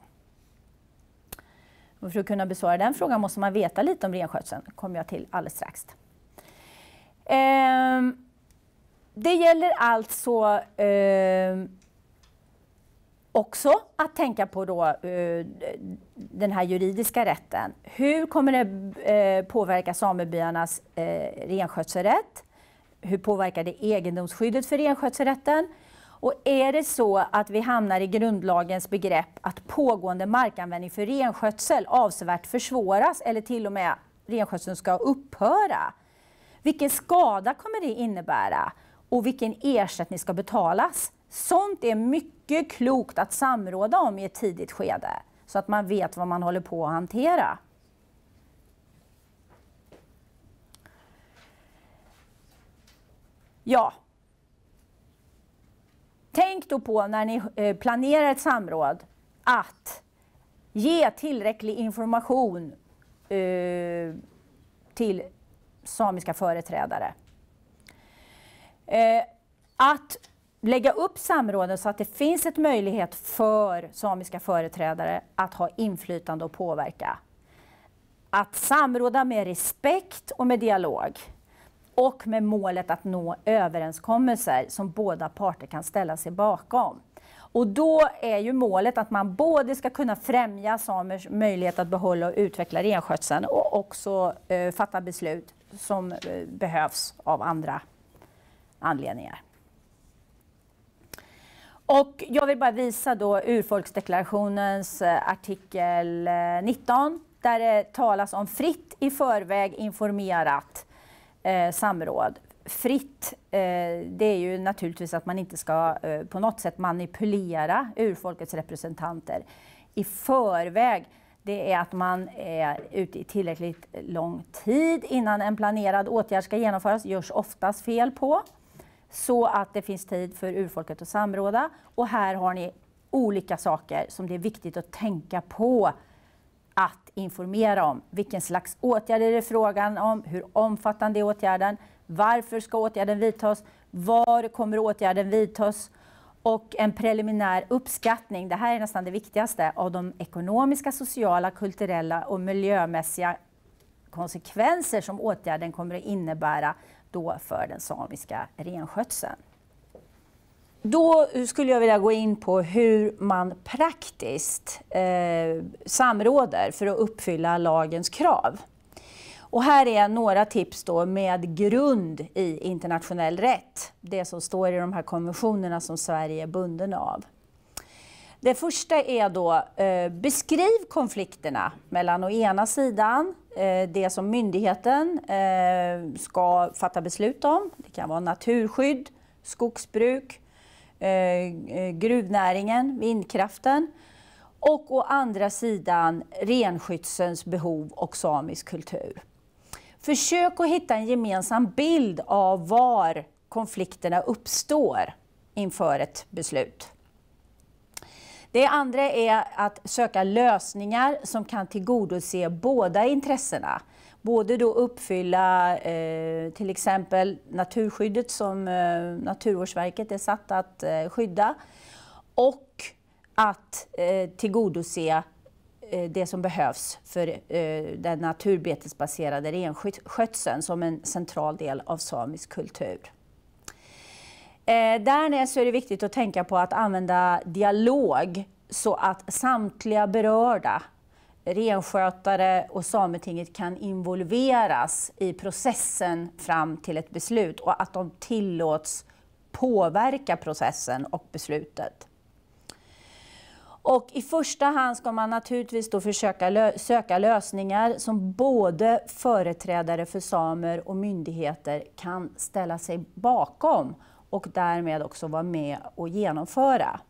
Och för att kunna besvara den frågan måste man veta lite om renskötseln, kommer jag till alldeles strax. Eh, det gäller alltså eh, också att tänka på då, eh, den här juridiska rätten. Hur kommer det eh, påverka samebyarnas eh, renskötselrätt? Hur påverkar det egendomsskyddet för renskötselrätten? Och är det så att vi hamnar i grundlagens begrepp att pågående markanvändning för renskötsel avsevärt försvåras eller till och med renskötseln ska upphöra? Vilken skada kommer det innebära och vilken ersättning ska betalas Sånt är mycket klokt att samråda om i ett tidigt skede så att man vet vad man håller på att hantera. Ja. Tänk då på när ni eh, planerar ett samråd att ge tillräcklig information eh, till samiska företrädare. Eh, att lägga upp samråden så att det finns en möjlighet för samiska företrädare att ha inflytande och påverka. Att samråda med respekt och med dialog och med målet att nå överenskommelser som båda parter kan ställa sig bakom. Och då är ju målet att man både ska kunna främja samers möjlighet att behålla och utveckla renskötseln och också eh, fatta beslut som eh, behövs av andra anledningar. Och jag vill bara visa då urfolksdeklarationens eh, artikel eh, 19 där det talas om fritt i förväg informerat eh, samråd. Fritt, eh, det är ju naturligtvis att man inte ska eh, på något sätt manipulera urfolkets representanter. I förväg, det är att man är ute i tillräckligt lång tid innan en planerad åtgärd ska genomföras, görs oftast fel på så att det finns tid för urfolket att samråda. Och här har ni olika saker som det är viktigt att tänka på att informera om. Vilken slags åtgärd är det frågan om? Hur omfattande är åtgärden? Varför ska åtgärden vidtas? Var kommer åtgärden vidtas? Och en preliminär uppskattning, det här är nästan det viktigaste, av de ekonomiska, sociala, kulturella och miljömässiga konsekvenser som åtgärden kommer att innebära då för den samiska renskötseln. Då skulle jag vilja gå in på hur man praktiskt eh, samråder för att uppfylla lagens krav. Och här är några tips då med grund i internationell rätt, det som står i de här konventionerna som Sverige är bunden av. Det första är då eh, beskriv konflikterna mellan å ena sidan eh, det som myndigheten eh, ska fatta beslut om. Det kan vara naturskydd, skogsbruk, eh, eh gruvnäringen, vindkraften. Och å andra sidan renskötselns behov och samisk kultur. Försök att hitta en gemensam bild av var konflikterna uppstår inför ett beslut. Det andra är att söka lösningar som kan tillgodose båda intressena. Både då uppfylla eh, till exempel naturskyddet som eh, Naturvårdsverket är satt att eh, skydda och att eh, tillgodose eh, det som behövs för eh, den naturbetesbaserade renskötseln som en central del av samisk kultur. Eh, därnäst så är det viktigt att tänka på att använda dialog så att samtliga berörda, renskötare och Sametinget kan involveras i processen fram till ett beslut och att de tillåts påverka processen och beslutet. Och I första hand ska man naturligtvis då försöka lö söka lösningar som både företrädare för samer och myndigheter kan ställa sig bakom och därmed också vara med och genomföra.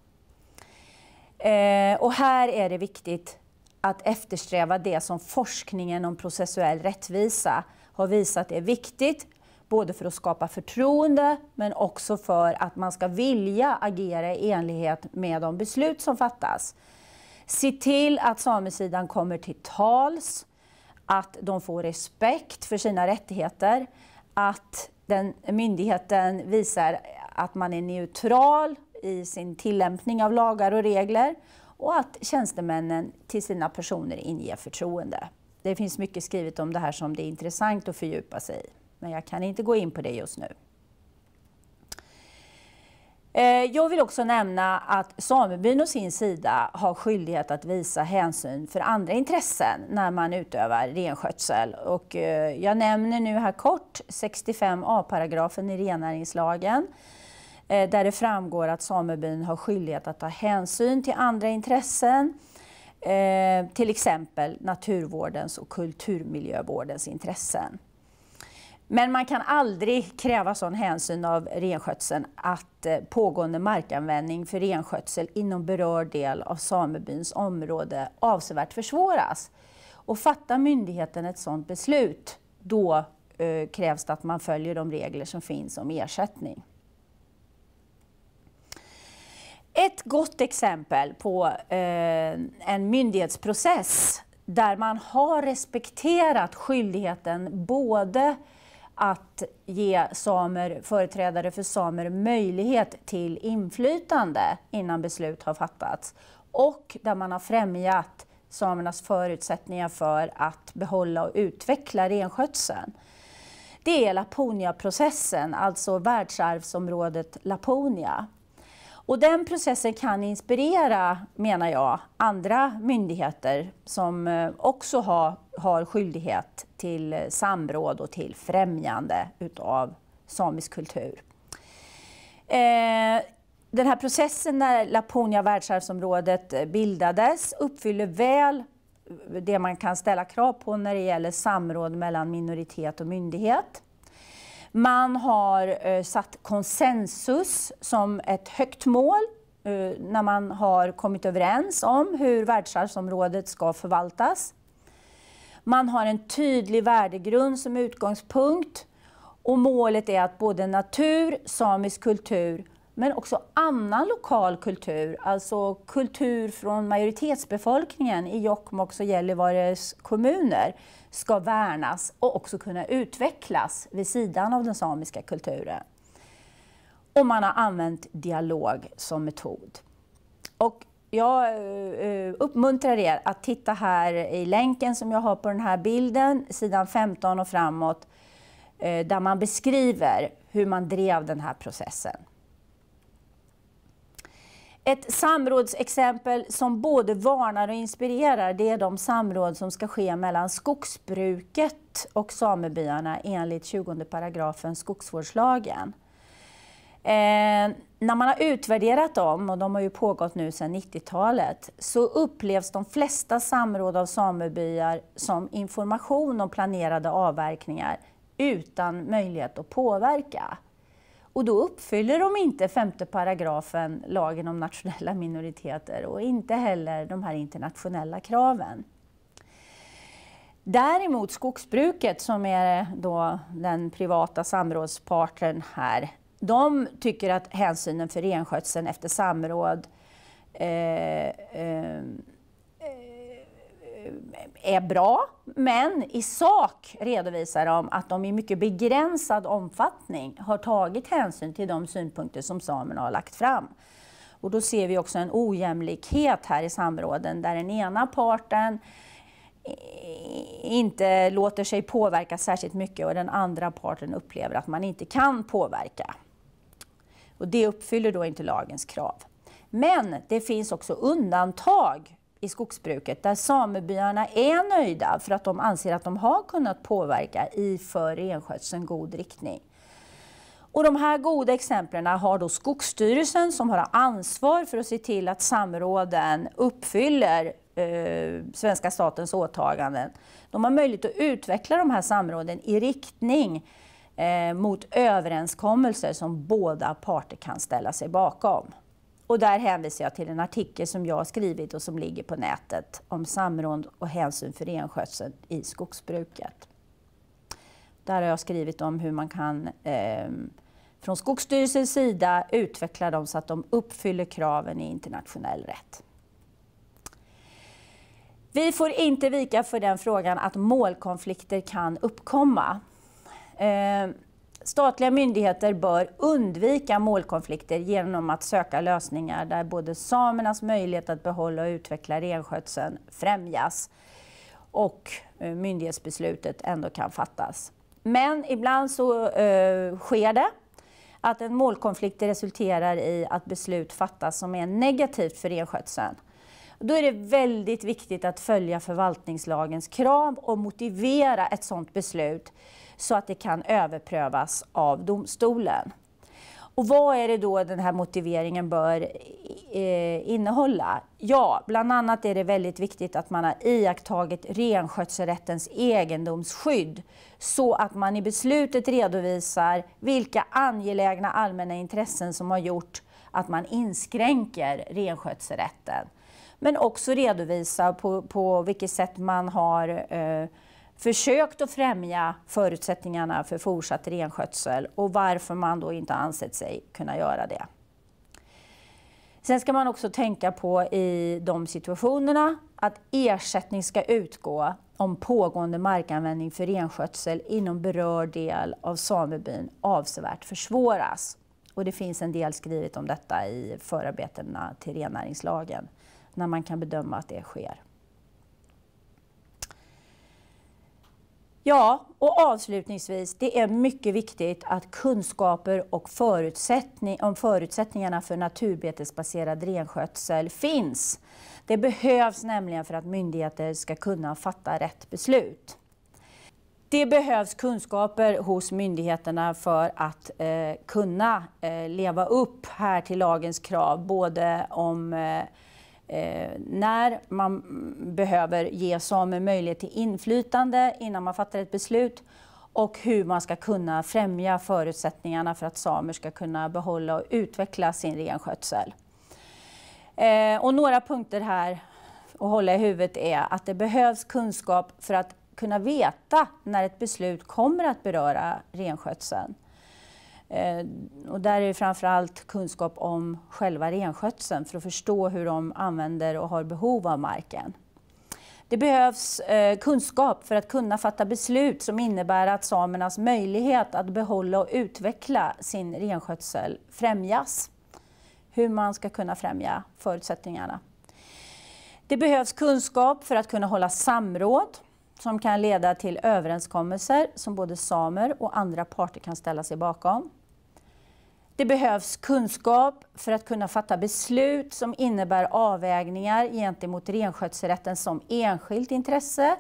Eh, och här är det viktigt att eftersträva det som forskningen om processuell rättvisa har visat är viktigt, både för att skapa förtroende men också för att man ska vilja agera i enlighet med de beslut som fattas. Se till att samesidan kommer till tals, att de får respekt för sina rättigheter, att den myndigheten visar att man är neutral i sin tillämpning av lagar och regler och att tjänstemännen till sina personer inger förtroende. Det finns mycket skrivet om det här som det är intressant att fördjupa sig i, men jag kan inte gå in på det just nu. Eh, jag vill också nämna att samebyn å sin sida har skyldighet att visa hänsyn för andra intressen när man utövar renskötsel. Och eh, jag nämner nu här kort 65a-paragrafen i rennäringslagen eh, där det framgår att samebyn har skyldighet att ta hänsyn till andra intressen, till exempel naturvårdens och kulturmiljövårdens intressen. Men man kan aldrig kräva sån hänsyn av renskötseln att eh, pågående markanvändning för renskötsel inom berörd del av samebyns område avsevärt försvåras. Och fattar myndigheten ett sådant beslut, då eh, krävs det att man följer de regler som finns om ersättning. Ett gott exempel på eh, en myndighetsprocess där man har respekterat skyldigheten både att ge samer, företrädare för samer möjlighet till inflytande innan beslut har fattats och där man har främjat samernas förutsättningar för att behålla och utveckla renskötseln. Det är Laponia-processen, alltså världsarvsområdet Laponia. Och den processen kan inspirera, menar jag, andra myndigheter som eh, också har, har skyldighet till eh, samråd och till främjande utav samisk kultur. Eh, den här processen när Laponia världsarvsområdet eh, bildades uppfyller väl det man kan ställa krav på när det gäller samråd mellan minoritet och myndighet. Man har eh, satt konsensus som ett högt mål eh, när man har kommit överens om hur världsarvsområdet ska förvaltas. Man har en tydlig värdegrund som utgångspunkt och målet är att både natur, samisk kultur men också annan lokal kultur, alltså kultur från majoritetsbefolkningen i Jokkmokks och Gällivares kommuner, ska värnas och också kunna utvecklas vid sidan av den samiska kulturen. Och man har använt dialog som metod. Och jag eh, eh, uppmuntrar er att titta här i länken som jag har på den här bilden, sidan 15 och framåt, eh, där man beskriver hur man drev den här processen. Ett samrådsexempel som både varnar och inspirerar det är de samråd som ska ske mellan skogsbruket och samebyarna enligt 20 paragrafen skogsvårdslagen. Eh, när man har utvärderat dem, och de har ju pågått nu sedan 90-talet, så upplevs de flesta samråd av samebyar som information om planerade avverkningar utan möjlighet att påverka. Och då uppfyller de inte femte paragrafen lagen om nationella minoriteter och inte heller de här internationella kraven. Däremot skogsbruket, som är då den privata samrådsparten här, de tycker att hänsynen för renskötseln efter samråd eh, eh, Eh, är bra, men i sak redovisar de att de i mycket begränsad omfattning har tagit hänsyn till de synpunkter som samerna har lagt fram. Och då ser vi också en ojämlikhet här i samråden där den ena parten eh, inte låter sig påverka särskilt mycket och den andra parten upplever att man inte kan påverka. Och det uppfyller då inte lagens krav. Men det finns också undantag i skogsbruket där samebyarna är nöjda för att de anser att de har kunnat påverka i för renskötseln god riktning. Och de här goda exemplen har då Skogsstyrelsen som har ansvar för att se till att samråden uppfyller eh, svenska statens åtaganden. De har möjlighet att utveckla de här samråden i riktning eh, mot överenskommelser som båda parter kan ställa sig bakom. Och där hänvisar jag till en artikel som jag har skrivit och som ligger på nätet om samråd och hänsyn för renskötseln i skogsbruket. Där har jag skrivit om hur man kan eh, från Skogsstyrelsens sida utveckla dem så att de uppfyller kraven i internationell rätt. Vi får inte vika för den frågan att målkonflikter kan uppkomma. Eh, Statliga myndigheter bör undvika målkonflikter genom att söka lösningar där både samernas möjlighet att behålla och utveckla renskötseln främjas och eh, myndighetsbeslutet ändå kan fattas. Men ibland så eh, sker det att en målkonflikt resulterar i att beslut fattas som är negativt för renskötseln. Då är det väldigt viktigt att följa förvaltningslagens krav och motivera ett sådant beslut så att det kan överprövas av domstolen. Och vad är det då den här motiveringen bör eh, innehålla? Ja, bland annat är det väldigt viktigt att man har iakttagit renskötselrättens egendomsskydd så att man i beslutet redovisar vilka angelägna allmänna intressen som har gjort att man inskränker renskötselrätten. Men också redovisa på, på vilket sätt man har eh, försökt att främja förutsättningarna för fortsatt renskötsel och varför man då inte ansett sig kunna göra det. Sen ska man också tänka på i de situationerna att ersättning ska utgå om pågående markanvändning för renskötsel inom berörd del av samebyn avsevärt försvåras. Och det finns en del skrivet om detta i förarbetena till rennäringslagen, när man kan bedöma att det sker. Ja, och avslutningsvis, det är mycket viktigt att kunskaper och förutsättning, om förutsättningarna för naturbetesbaserad renskötsel finns. Det behövs nämligen för att myndigheter ska kunna fatta rätt beslut. Det behövs kunskaper hos myndigheterna för att eh, kunna eh, leva upp här till lagens krav, både om eh, Eh, när man behöver ge samer möjlighet till inflytande innan man fattar ett beslut och hur man ska kunna främja förutsättningarna för att samer ska kunna behålla och utveckla sin renskötsel. Eh, och några punkter här att hålla i huvudet är att det behövs kunskap för att kunna veta när ett beslut kommer att beröra renskötseln. Eh, och där är det framförallt kunskap om själva renskötseln för att förstå hur de använder och har behov av marken. Det behövs eh, kunskap för att kunna fatta beslut som innebär att samernas möjlighet att behålla och utveckla sin renskötsel främjas. Hur man ska kunna främja förutsättningarna. Det behövs kunskap för att kunna hålla samråd som kan leda till överenskommelser som både samer och andra parter kan ställa sig bakom. Det behövs kunskap för att kunna fatta beslut som innebär avvägningar gentemot renskötselrätten som enskilt intresse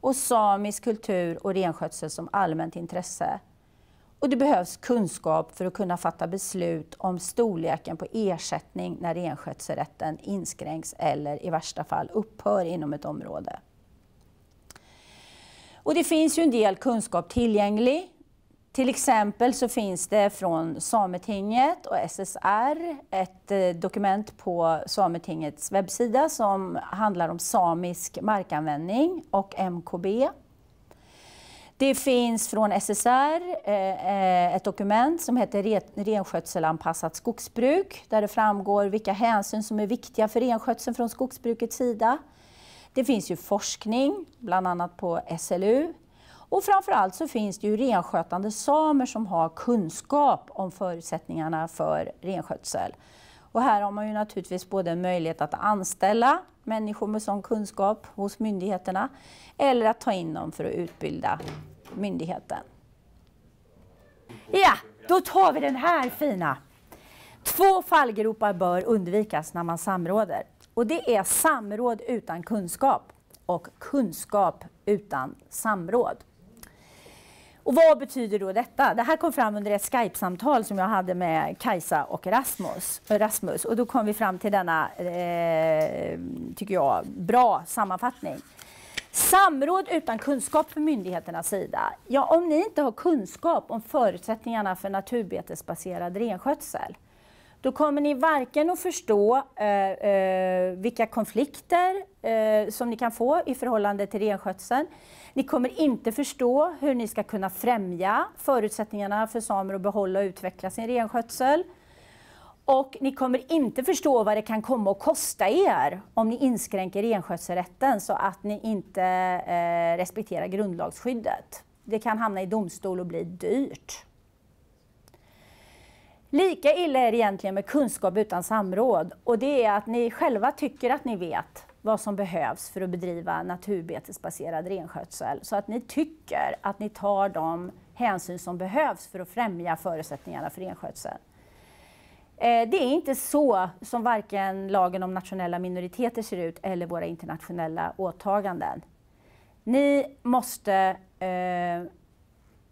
och samisk kultur och renskötsel som allmänt intresse. Och det behövs kunskap för att kunna fatta beslut om storleken på ersättning när renskötselrätten inskränks eller i värsta fall upphör inom ett område. Och det finns ju en del kunskap tillgänglig till exempel så finns det från Sametinget och SSR ett eh, dokument på Sametingets webbsida som handlar om samisk markanvändning och MKB. Det finns från SSR eh, eh, ett dokument som heter Renskötselanpassat skogsbruk där det framgår vilka hänsyn som är viktiga för renskötseln från skogsbrukets sida. Det finns ju forskning, bland annat på SLU, och framförallt så finns det ju renskötande samer som har kunskap om förutsättningarna för renskötsel. Och här har man ju naturligtvis både en möjlighet att anställa människor med sån kunskap hos myndigheterna eller att ta in dem för att utbilda myndigheten. Ja, då tar vi den här fina. Två fallgropar bör undvikas när man samråder. Och det är samråd utan kunskap och kunskap utan samråd. Och vad betyder då detta? Det här kom fram under ett Skype-samtal som jag hade med Kajsa och Rasmus. Eh, Rasmus och då kom vi fram till denna, eh, tycker jag, bra sammanfattning. Samråd utan kunskap från myndigheternas sida. Ja, om ni inte har kunskap om förutsättningarna för naturbetesbaserad renskötsel, då kommer ni varken att förstå eh, eh, vilka konflikter eh, som ni kan få i förhållande till renskötseln. Ni kommer inte förstå hur ni ska kunna främja förutsättningarna för samer att behålla och utveckla sin renskötsel. Och ni kommer inte förstå vad det kan komma att kosta er om ni inskränker renskötselrätten så att ni inte eh, respekterar grundlagsskyddet. Det kan hamna i domstol och bli dyrt. Lika illa är det egentligen med kunskap utan samråd och det är att ni själva tycker att ni vet vad som behövs för att bedriva naturbetesbaserad renskötsel. Så att ni tycker att ni tar de hänsyn som behövs för att främja förutsättningarna för renskötsel. Eh, det är inte så som varken lagen om nationella minoriteter ser ut eller våra internationella åtaganden. Ni måste eh,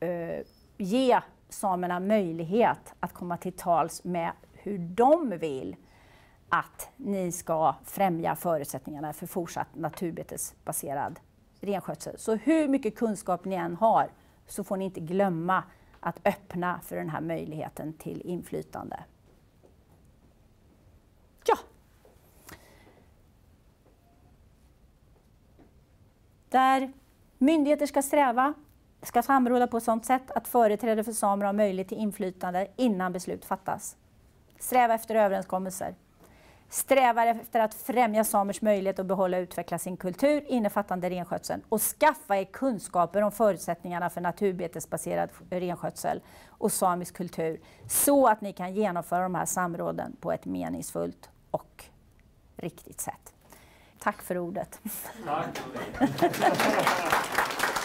eh, ge samerna möjlighet att komma till tals med hur de vill att ni ska främja förutsättningarna för fortsatt naturbetesbaserad renskötsel. Så hur mycket kunskap ni än har så får ni inte glömma att öppna för den här möjligheten till inflytande. Ja. Där myndigheter ska sträva, ska samråda på ett sådant sätt att företrädare för samer har möjlighet till inflytande innan beslut fattas. Sträva efter överenskommelser strävar efter att främja samers möjlighet att behålla och utveckla sin kultur innefattande renskötseln och skaffa er kunskaper om förutsättningarna för naturbetesbaserad renskötsel och samisk kultur så att ni kan genomföra de här samråden på ett meningsfullt och riktigt sätt. Tack för ordet. Tack. [LAUGHS]